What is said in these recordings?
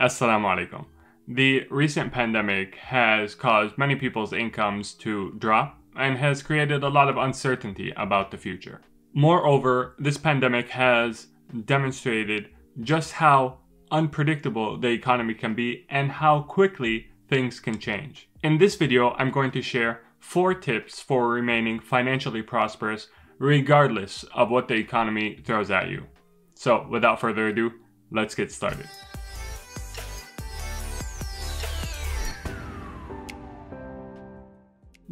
Assalamu alaikum. The recent pandemic has caused many people's incomes to drop and has created a lot of uncertainty about the future. Moreover, this pandemic has demonstrated just how unpredictable the economy can be and how quickly things can change. In this video, I'm going to share four tips for remaining financially prosperous regardless of what the economy throws at you. So without further ado, let's get started.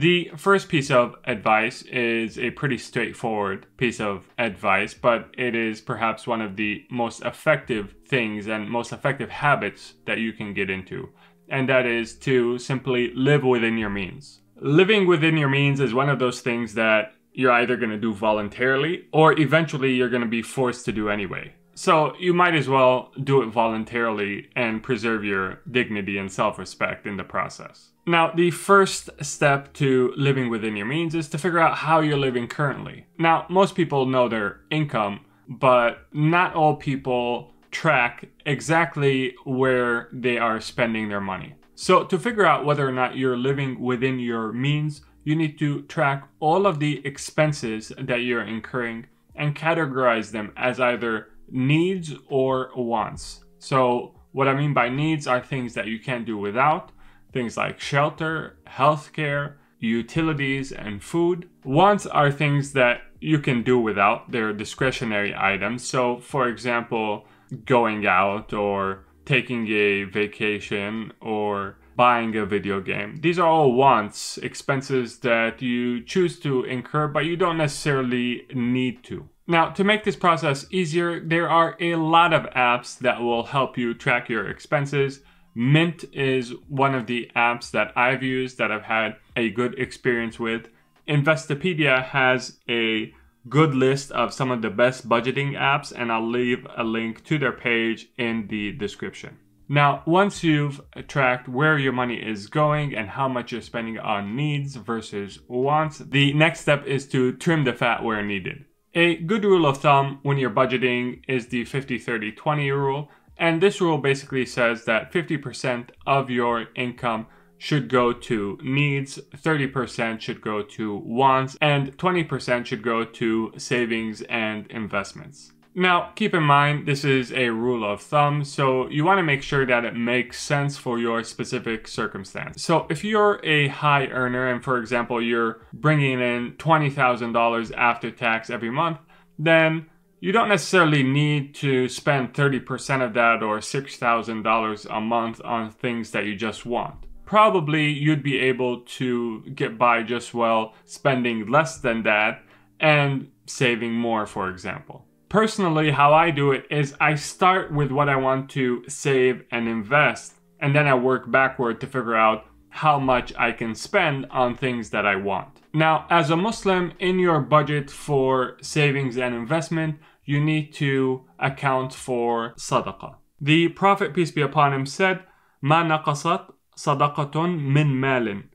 The first piece of advice is a pretty straightforward piece of advice, but it is perhaps one of the most effective things and most effective habits that you can get into and that is to simply live within your means. Living within your means is one of those things that you're either going to do voluntarily or eventually you're going to be forced to do anyway. So you might as well do it voluntarily and preserve your dignity and self respect in the process. Now, the first step to living within your means is to figure out how you're living currently. Now, most people know their income, but not all people track exactly where they are spending their money. So to figure out whether or not you're living within your means, you need to track all of the expenses that you're incurring and categorize them as either needs or wants. So what I mean by needs are things that you can't do without, things like shelter, healthcare, utilities, and food. Wants are things that you can do without. They're discretionary items. So for example, going out or taking a vacation or buying a video game. These are all wants, expenses that you choose to incur, but you don't necessarily need to. Now, to make this process easier, there are a lot of apps that will help you track your expenses. Mint is one of the apps that I've used that I've had a good experience with. Investopedia has a good list of some of the best budgeting apps and I'll leave a link to their page in the description. Now, once you've tracked where your money is going and how much you're spending on needs versus wants, the next step is to trim the fat where needed. A good rule of thumb when you're budgeting is the 50 30 20 rule, and this rule basically says that 50% of your income should go to needs, 30% should go to wants, and 20% should go to savings and investments. Now, keep in mind, this is a rule of thumb, so you want to make sure that it makes sense for your specific circumstance. So, if you're a high earner and, for example, you're bringing in $20,000 after tax every month, then you don't necessarily need to spend 30% of that or $6,000 a month on things that you just want probably you'd be able to get by just well spending less than that and saving more, for example. Personally, how I do it is I start with what I want to save and invest, and then I work backward to figure out how much I can spend on things that I want. Now, as a Muslim, in your budget for savings and investment, you need to account for sadaqah. The Prophet, peace be upon him, said, ما نقصت sadaqatun min malin,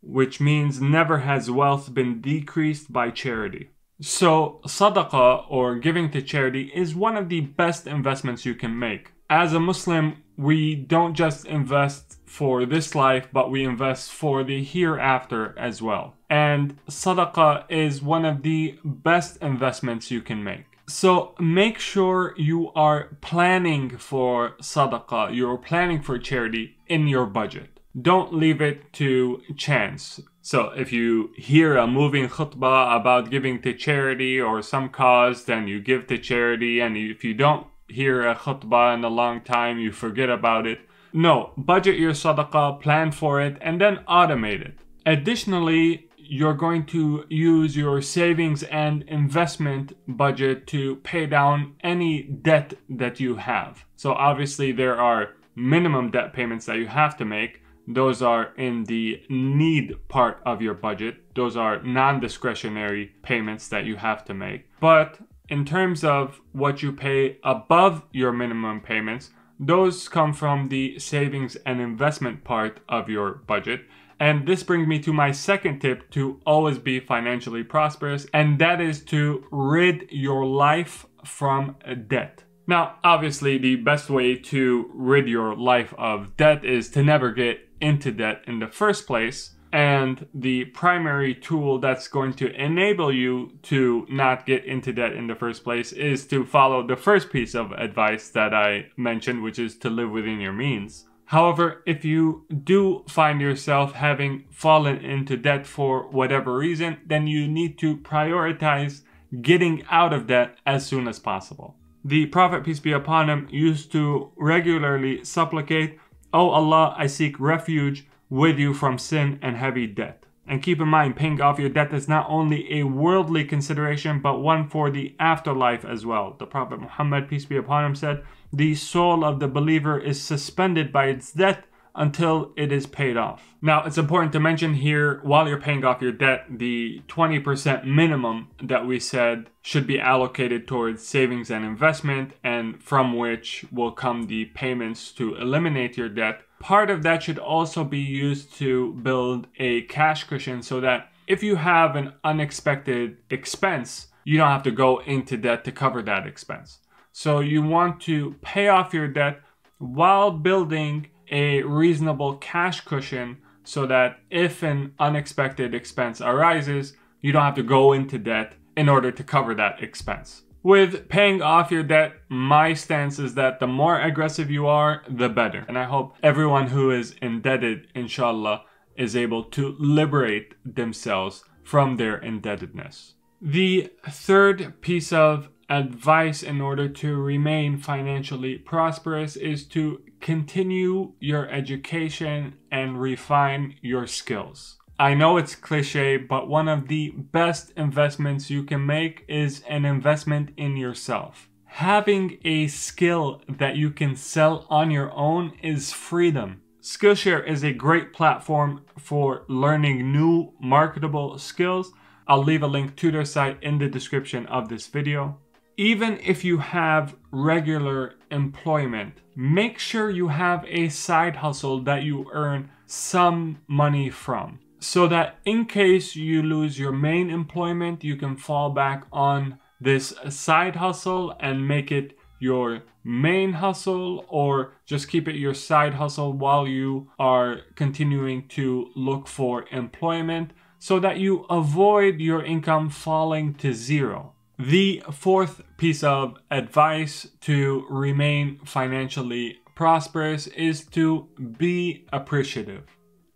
which means never has wealth been decreased by charity. So, sadaqah or giving to charity is one of the best investments you can make. As a Muslim, we don't just invest for this life, but we invest for the hereafter as well. And sadaqah is one of the best investments you can make. So make sure you are planning for sadaqah, you're planning for charity in your budget. Don't leave it to chance. So if you hear a moving khutbah about giving to charity or some cause, then you give to charity. And if you don't hear a khutbah in a long time, you forget about it. No, budget your sadaqah, plan for it, and then automate it. Additionally, you're going to use your savings and investment budget to pay down any debt that you have. So obviously there are minimum debt payments that you have to make. Those are in the need part of your budget. Those are non-discretionary payments that you have to make. But in terms of what you pay above your minimum payments, those come from the savings and investment part of your budget. And this brings me to my second tip to always be financially prosperous, and that is to rid your life from debt. Now, obviously, the best way to rid your life of debt is to never get into debt in the first place. And the primary tool that's going to enable you to not get into debt in the first place is to follow the first piece of advice that I mentioned, which is to live within your means. However, if you do find yourself having fallen into debt for whatever reason, then you need to prioritize getting out of debt as soon as possible. The Prophet, peace be upon him, used to regularly supplicate, O oh Allah, I seek refuge with you from sin and heavy debt. And keep in mind, paying off your debt is not only a worldly consideration, but one for the afterlife as well. The Prophet Muhammad, peace be upon him, said, The soul of the believer is suspended by its debt until it is paid off. Now, it's important to mention here while you're paying off your debt, the 20% minimum that we said should be allocated towards savings and investment, and from which will come the payments to eliminate your debt. Part of that should also be used to build a cash cushion so that if you have an unexpected expense, you don't have to go into debt to cover that expense. So you want to pay off your debt while building a reasonable cash cushion so that if an unexpected expense arises, you don't have to go into debt in order to cover that expense. With paying off your debt, my stance is that the more aggressive you are, the better. And I hope everyone who is indebted, inshallah, is able to liberate themselves from their indebtedness. The third piece of advice in order to remain financially prosperous is to continue your education and refine your skills. I know it's cliche, but one of the best investments you can make is an investment in yourself. Having a skill that you can sell on your own is freedom. Skillshare is a great platform for learning new marketable skills. I'll leave a link to their site in the description of this video even if you have regular employment, make sure you have a side hustle that you earn some money from. So that in case you lose your main employment, you can fall back on this side hustle and make it your main hustle or just keep it your side hustle while you are continuing to look for employment so that you avoid your income falling to zero. The fourth piece of advice to remain financially prosperous is to be appreciative.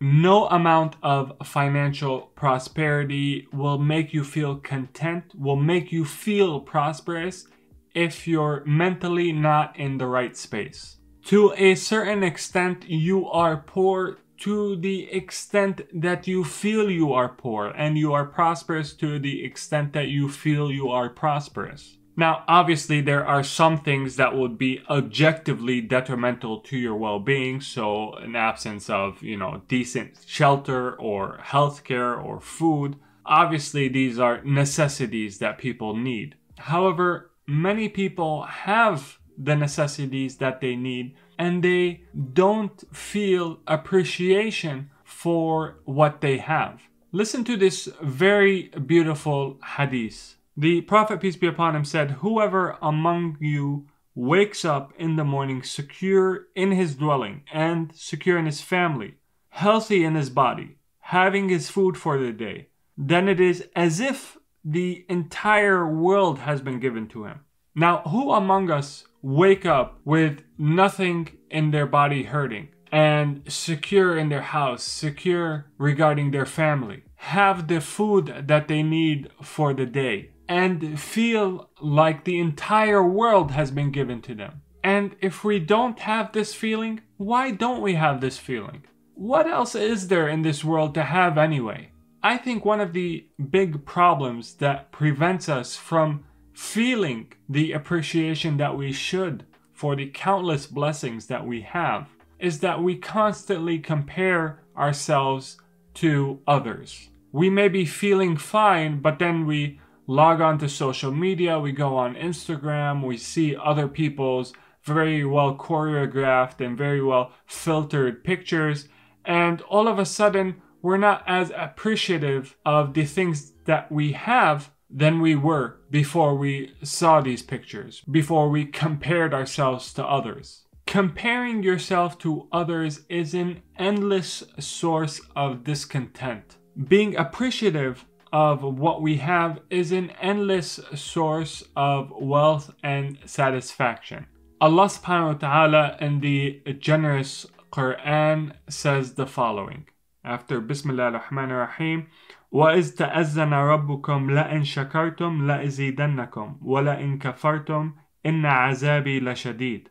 No amount of financial prosperity will make you feel content, will make you feel prosperous if you're mentally not in the right space. To a certain extent, you are poor to the extent that you feel you are poor and you are prosperous to the extent that you feel you are prosperous. Now, obviously, there are some things that would be objectively detrimental to your well-being. So an absence of, you know, decent shelter or healthcare or food. Obviously, these are necessities that people need. However, many people have the necessities that they need and they don't feel appreciation for what they have. Listen to this very beautiful hadith. The Prophet, peace be upon him, said, Whoever among you wakes up in the morning secure in his dwelling and secure in his family, healthy in his body, having his food for the day, then it is as if the entire world has been given to him. Now, who among us wake up with nothing in their body hurting and secure in their house, secure regarding their family, have the food that they need for the day, and feel like the entire world has been given to them. And if we don't have this feeling, why don't we have this feeling? What else is there in this world to have anyway? I think one of the big problems that prevents us from feeling the appreciation that we should for the countless blessings that we have is that we constantly compare ourselves to others. We may be feeling fine, but then we log on to social media, we go on Instagram, we see other people's very well choreographed and very well filtered pictures, and all of a sudden we're not as appreciative of the things that we have than we were before we saw these pictures, before we compared ourselves to others. Comparing yourself to others is an endless source of discontent. Being appreciative of what we have is an endless source of wealth and satisfaction. Allah subhanahu wa ta'ala in the generous Quran says the following After Bismillah ar-Rahman ar-Rahim, وَإِذْ تَأَذَّنَ رَبُّكُمْ لَإِن شَكَرْتُمْ لَأَزِيدَنَّكُمْ وَلَإِن كَفَرْتُمْ إِنَّ عَذَابِي لَشَدِيدٌ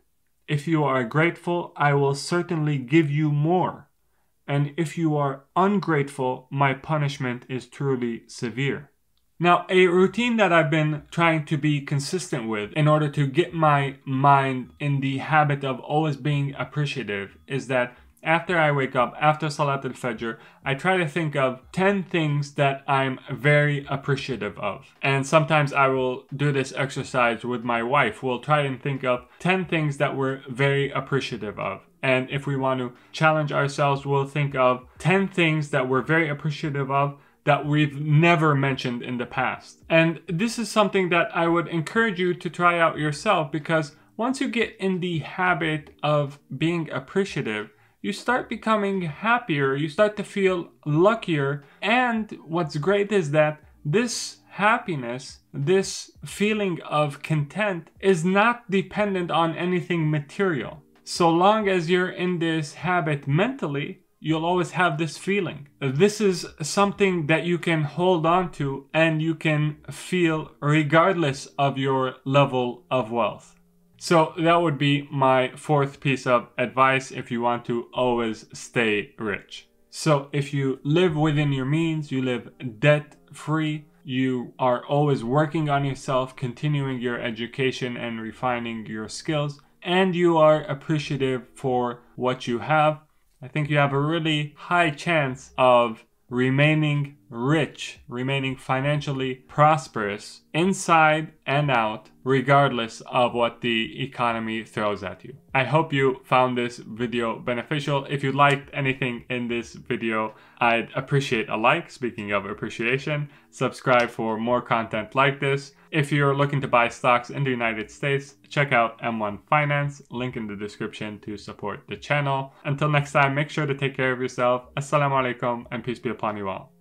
If you are grateful, I will certainly give you more. And if you are ungrateful, my punishment is truly severe. Now, a routine that I've been trying to be consistent with in order to get my mind in the habit of always being appreciative is that after I wake up, after Salat al Fajr, I try to think of 10 things that I'm very appreciative of. And sometimes I will do this exercise with my wife. We'll try and think of 10 things that we're very appreciative of. And if we want to challenge ourselves, we'll think of 10 things that we're very appreciative of that we've never mentioned in the past. And this is something that I would encourage you to try out yourself because once you get in the habit of being appreciative, you start becoming happier, you start to feel luckier. And what's great is that this happiness, this feeling of content, is not dependent on anything material. So long as you're in this habit mentally, you'll always have this feeling. This is something that you can hold on to and you can feel regardless of your level of wealth. So that would be my fourth piece of advice if you want to always stay rich. So if you live within your means, you live debt free, you are always working on yourself, continuing your education and refining your skills, and you are appreciative for what you have, I think you have a really high chance of remaining rich, remaining financially prosperous inside and out, regardless of what the economy throws at you. I hope you found this video beneficial. If you liked anything in this video, I'd appreciate a like. Speaking of appreciation, subscribe for more content like this. If you're looking to buy stocks in the United States, check out M1 Finance, link in the description to support the channel. Until next time, make sure to take care of yourself. Assalamu alaikum and peace be upon you all.